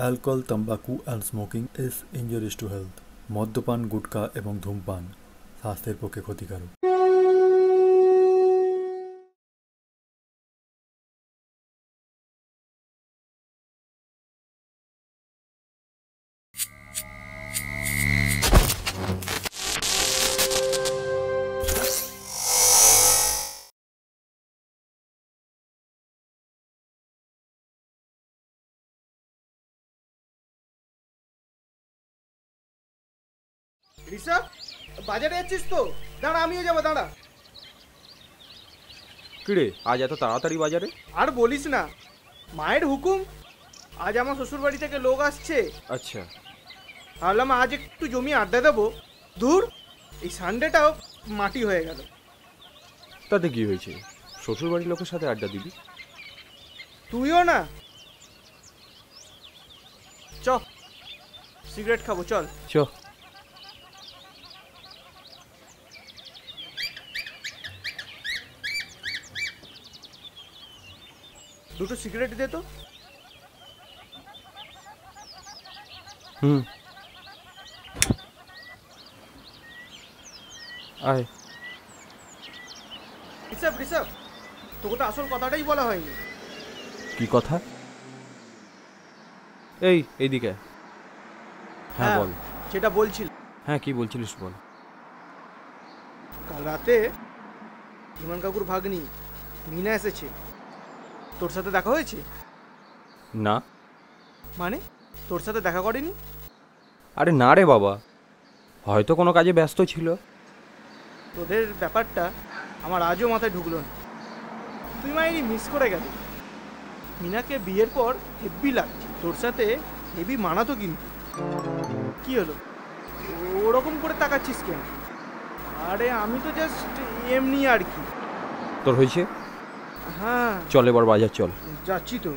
Alcohol তাম্বাকু and smoking is injurious to health মদ্যপান, গুটখা এবং ধূমপান, স্বাস্থ্যের পক্ষে ক্ষতিকারক। ঋষভ বাজারে যাচ্ছিস তো? দাঁড়া আমিও যাব দাঁড়া। কিরে আজ এত তাড়াতাড়ি বাজারে? আর বলিস না মায়ের হুকুম আজ আমার শ্বশুর বাড়ি থেকে লোক আসছে। আচ্ছা। ভাবলাম আজ একটু জমি আড্ডা দেবো। দূর এই সানডেটাও মাটি হয়ে গেল। তাতে কি হয়েছে? শ্বশুর বাড়ির লোকের সাথে আড্ডা দিবি? তুইও না। চ সিগারেট খাব চল। চ। দুটো সিগারেট দে তো। হুম। আয়। ঋষভ ঋষভ তোকে তো আসল কথাটাই বলা হয়নি। কি কথা? এই এইদিকে। হ্যাঁ বল। সেটা বলছিল। হ্যাঁ কি বলছিলিস বল। কাল রাতে ইমান কাকুর ভাগ্নি মিনা এসেছে। তোর সাথে দেখা হয়েছে? না। মানে? তোর সাথে দেখা করেনি? আরে না রে বাবা। হয়তো কোনো কাজে ব্যস্ত ছিল। তোদের ব্যাপারটা আমার আজও মাথায় ঢুকলো না। তুই মাইনি মিস করে গেলি। মিনাকে বিয়ের পর হেব্বি লাগছে। তোর সাথে হেভি মানাতো কিন্তু। কি হলো? ওরকম করে তাকাচ্ছিস কেন? আরে আমি তো জাস্ট এমনি আর কি। তোর হয়েছে? হ্যাঁ। চল এবার বাজার চল। যাচ্ছি তো।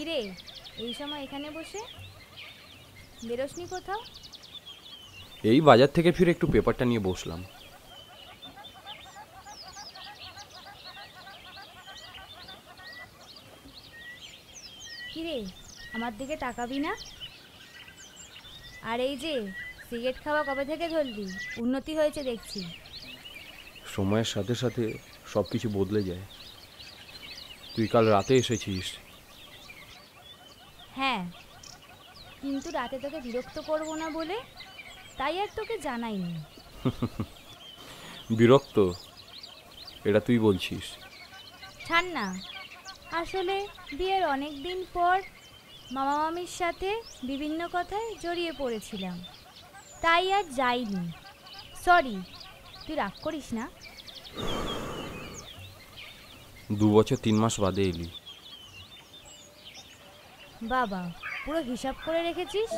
কিরে এই সময় এখানে বসে? বেরোসনি কোথাও? এই বাজার থেকে ফিরে একটু পেপারটা নিয়ে বসলাম। কিরে আমার দিকে তাকাবি না? আর এই যে সিগারেট খাওয়া কবে থেকে ধরলি? উন্নতি হয়েছে দেখছি। সময়ের সাথে সাথে সব কিছু বদলে যায়। তুই কাল রাতে এসেছিস। হ্যাঁ। কিন্তু রাতে তোকে বিরক্ত করব না বলে তাই আর তোকে জানাইনি। বিরক্ত? এটা তুই বলছিস। ছাড় না আসলে বিয়ের অনেক দিন পর মামা মামির সাথে বিভিন্ন কথায় জড়িয়ে পড়েছিলাম। তাই আর যাইনি। সরি তুই রাগ করিস না। দু বছর তিন মাস বাদে এলি। বাবা পুরো হিসাব করে রেখেছিস?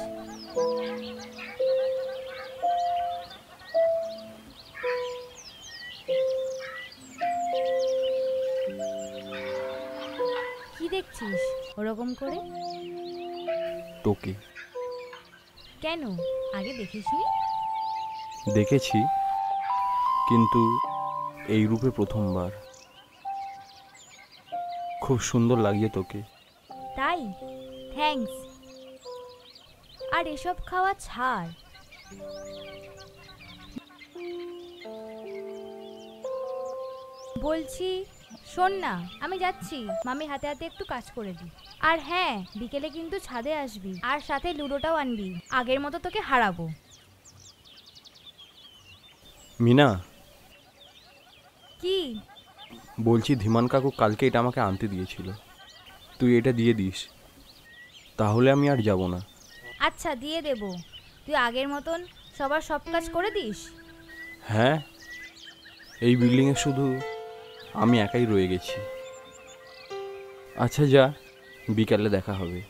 কি দেখছিস ওরকম করে? তোকে। কেন? আগে দেখিসনি দেখেছি কিন্তু এই রূপে প্রথমবার। খুব সুন্দর লাগে তোকে। থ্যাঙ্কস আর এসব খাওয়া ছাড়। বলছি শোন না আমি যাচ্ছি। মামি হাতে হাতে একটু কাজ করে দিই আর হ্যাঁ বিকেলে কিন্তু ছাদে আসবি। আর সাথে লুডোটাও আনবি। আগের মতো তোকে হারাবো। মিনা। কি? বলছি ধীমান কাকু কালকে এটা আমাকে আনতে দিয়েছিল। তুই এটা দিয়ে দিস। তাহলে আমি আর যাব না। আচ্ছা দিয়ে দেব। তুই আগের মতন সবার সব কাজ করে দিস? হ্যাঁ এই বিল্ডিংয়ে শুধু আমি একাই রয়ে গেছি। আচ্ছা যা বিকালে দেখা হবে।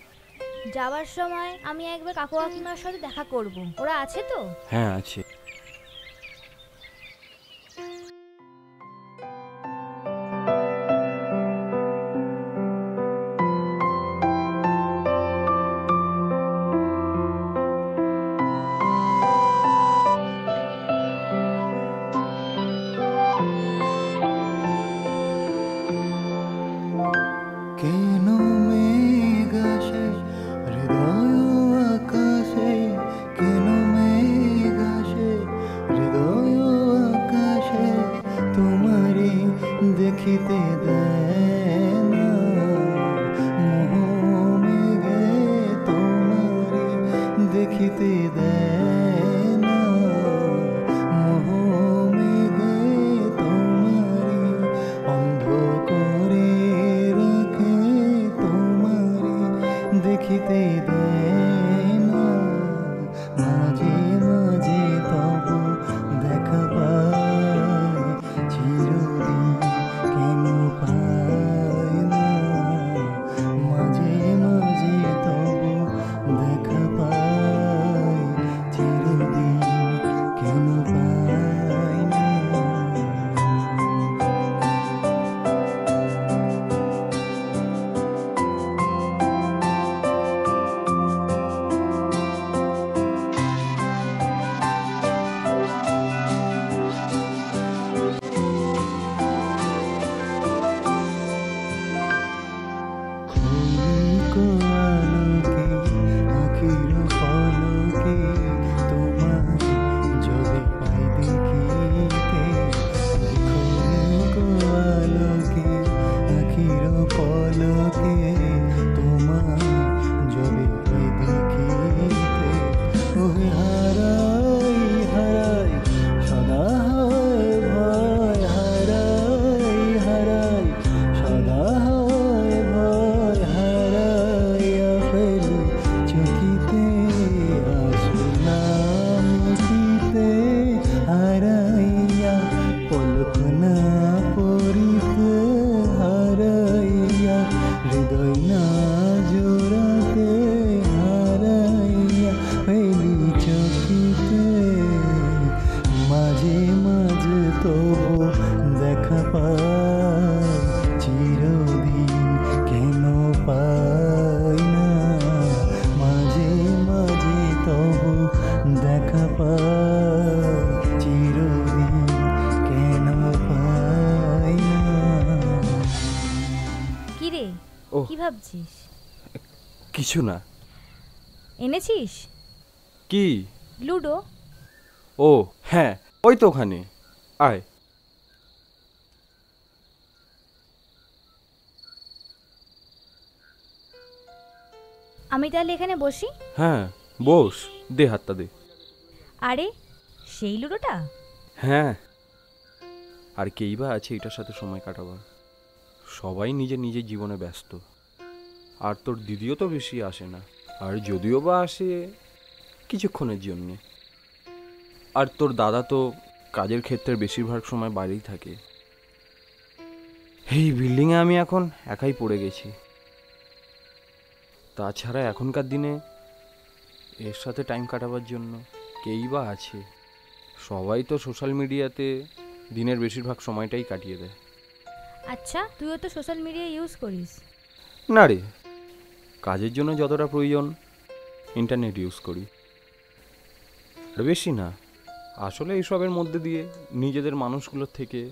যাওয়ার সময় আমি একবার কাকু কাকিমার সাথে দেখা করব। ওরা আছে তো? হ্যাঁ আছে। দেখিতে দেয়। ভাবছিস? কিছু না। এনেছিস? কি? লুডো? ও হ্যাঁ ওই তো ওখানে। আয়। আমি তাহলে এখানে বসি? হ্যাঁ বস দে হাতটা দে। আরে সেই লুডোটা? হ্যাঁ। আর কেই বা আছে এটার সাথে সময় কাটাবার? সবাই নিজের নিজের জীবনে ব্যস্ত। আর তোর দিদিও তো বেশি আসে না। আর যদিও বা আসে কিছুক্ষণের জন্যে। আর তোর দাদা তো কাজের ক্ষেত্রে বেশিরভাগ সময় বাইরেই থাকে। এই বিল্ডিংয়ে আমি এখন একাই পড়ে গেছি। তাছাড়া এখনকার দিনে এর সাথে টাইম কাটাবার জন্য কেই বা আছে। সবাই তো সোশ্যাল মিডিয়াতে দিনের বেশিরভাগ সময়টাই কাটিয়ে দেয়। আচ্ছা তুইও তো সোশ্যাল মিডিয়া ইউজ করিস। না রে কাজের জন্য যতটা প্রয়োজন ইন্টারনেট ইউজ করি। আর বেশি না, আসলে এইসবের মধ্যে দিয়ে নিজেদের মানুষগুলোর থেকে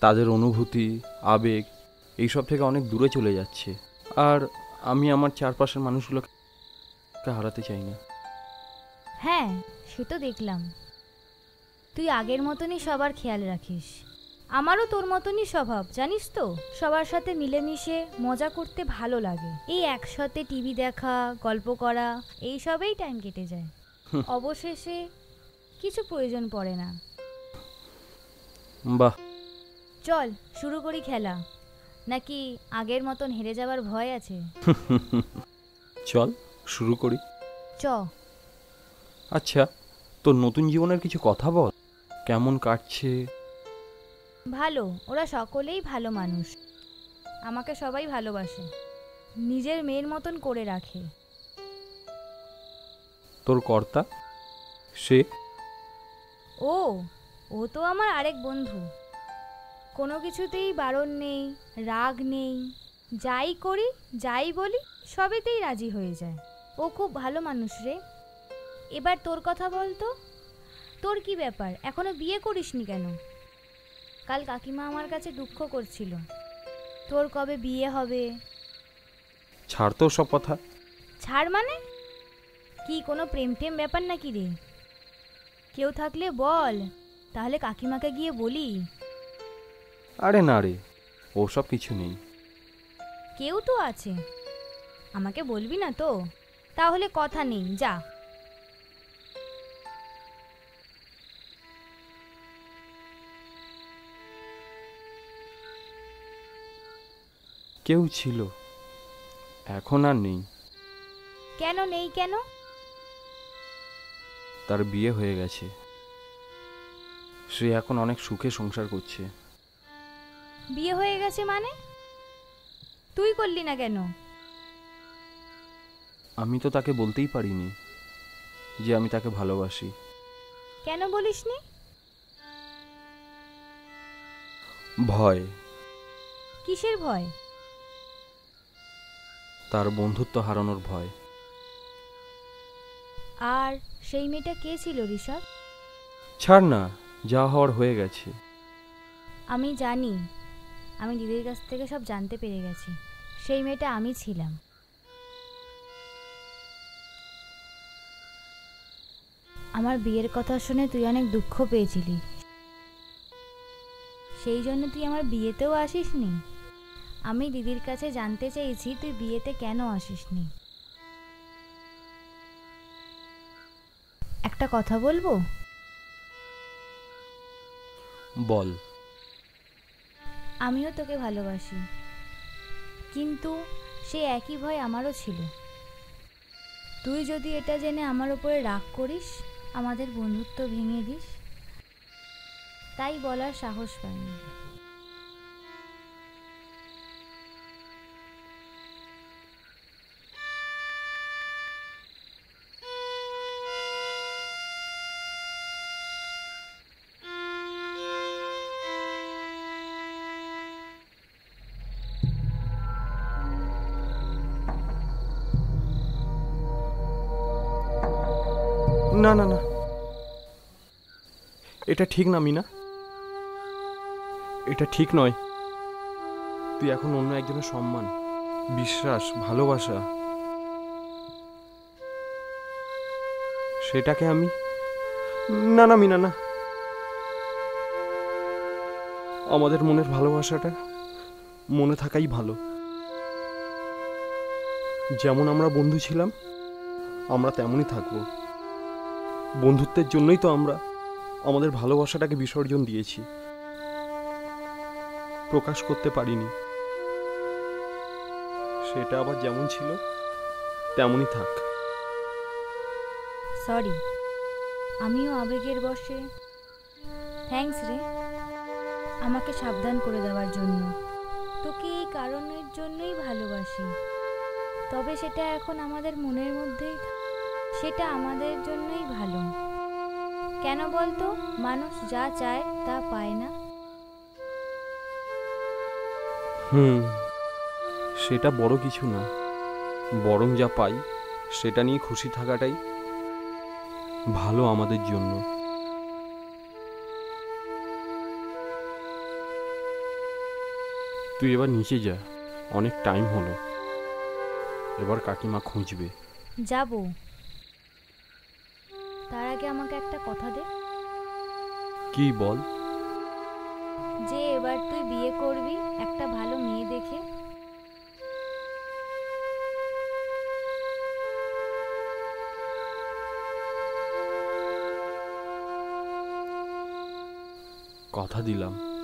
তাদের অনুভূতি, আবেগ, এইসব থেকে অনেক দূরে চলে যাচ্ছে। আর আমি আমার চারপাশের মানুষগুলোকে হারাতে চাই না। হ্যাঁ সে তো দেখলাম। তুই আগের মতনই সবার খেয়াল রাখিস। আমারও তোর মতনই স্বভাব জানিস তো? সবার সাথে মিলেমিশে মজা করতে ভালো লাগে। এই একসাথে টিভি দেখা গল্প করা এই সবেই টাইম কেটে যায়। অবশেষে কিছু প্রয়োজন পড়ে না। বাহ। চল শুরু করি খেলা। নাকি আগের মতন হেরে যাওয়ার ভয় আছে? চল শুরু করি। চ। আচ্ছা তোর নতুন জীবনের কিছু কথা বল। কেমন কাটছে? ভালো ওরা সকলেই ভালো মানুষ। আমাকে সবাই ভালোবাসে। নিজের মেয়ের মতন করে রাখে। তোর কর্তা? সে? ও ও তো আমার আরেক বন্ধু। কোনো কিছুতেই বারণ নেই রাগ নেই। যাই করি যাই বলি সবেতেই রাজি হয়ে যায়। ও খুব ভালো মানুষ রে। এবার তোর কথা বলতো? তোর কি ব্যাপার? এখনও বিয়ে করিসনি কেন? কাল কাকিমা আমার কাছে দুঃখ করছিল। তোর কবে বিয়ে হবে? ছাড় তো সব কথা। ছাড় মানে? কি কোনো প্রেম টেম ব্যাপার নাকি রে? কেউ থাকলে বল তাহলে কাকিমাকে গিয়ে বলি। আরে না রে ওসব কিছু নেই। কেউ তো আছে। আমাকে বলবি না তো? তাহলে কথা নেই যা। কেউ ছিল। এখন আর নেই। কেন নেই কেন? তার বিয়ে হয়ে গেছে। সে এখন অনেক সুখে সংসার করছে। বিয়ে হয়ে গেছে মানে? তুই করলি না কেন? আমি তো তাকে বলতেই পারিনি যে আমি তাকে ভালোবাসি। কেন বলিসনি? ভয়। কিসের ভয়? তার বন্ধুত্ব হারানোর ভয়। আর সেই মেয়েটা কে ছিল ঋষভ ছাড় না যা হওয়ার হয়ে গেছে। আমি জানি আমি দিদির কাছ থেকে সব জানতে পেরে গেছি। সেই মেয়েটা আমি ছিলাম। আমার বিয়ের কথা শুনে তুই অনেক দুঃখ পেয়েছিলি। সেই জন্য তুই আমার বিয়েতেও আসিসনি? আমি দিদির কাছে জানতে চেয়েছি তুই বিয়েতে কেন আসিসনি? একটা কথা বলব? বল। আমিও তোকে ভালোবাসি কিন্তু সে একই ভয় আমারও ছিল। তুই যদি এটা জেনে আমার উপরে রাগ করিস আমাদের বন্ধুত্ব ভেঙে দিস তাই বলার সাহস পাইনি। না না না। এটা ঠিক না, মিনা। এটা ঠিক নয়। তুই এখন অন্য একজনের সম্মান, বিশ্বাস, ভালোবাসা, সেটাকে আমি না না, মিনা, না। আমাদের মনের ভালোবাসাটা মনে থাকাই ভালো। যেমন আমরা বন্ধু ছিলাম, আমরা তেমনই থাকব। বন্ধুত্বের জন্যই তো আমরা আমাদের ভালোবাসাটাকে বিসর্জন দিয়েছি। প্রকাশ করতে পারিনি। সেটা আবার যেমন ছিল, তেমনই থাক। সরি। আমিও আবেগের বসে থ্যাঙ্কস রে। আমাকে সাবধান করে দেওয়ার জন্য। তোকে এই কারণের জন্যই ভালোবাসি। তবে সেটা এখন আমাদের মনের মধ্যেই সেটা আমাদের জন্যই ভালো। কেন বলতো? মানুষ যা চায় তা পায় না। হুম সেটা বড় কিছু না। বরং যা পাই সেটা নিয়ে খুশি থাকাটাই ভালো আমাদের জন্য। তুই এবার নিচে যা অনেক টাইম হলো। এবার কাকিমা খুঁজবে। যাব। আগে আমাকে একটা কথা দে। কি বল? যে এবার তুই বিয়ে করবি একটা ভালো মেয়ে দেখে। কথা দিলাম।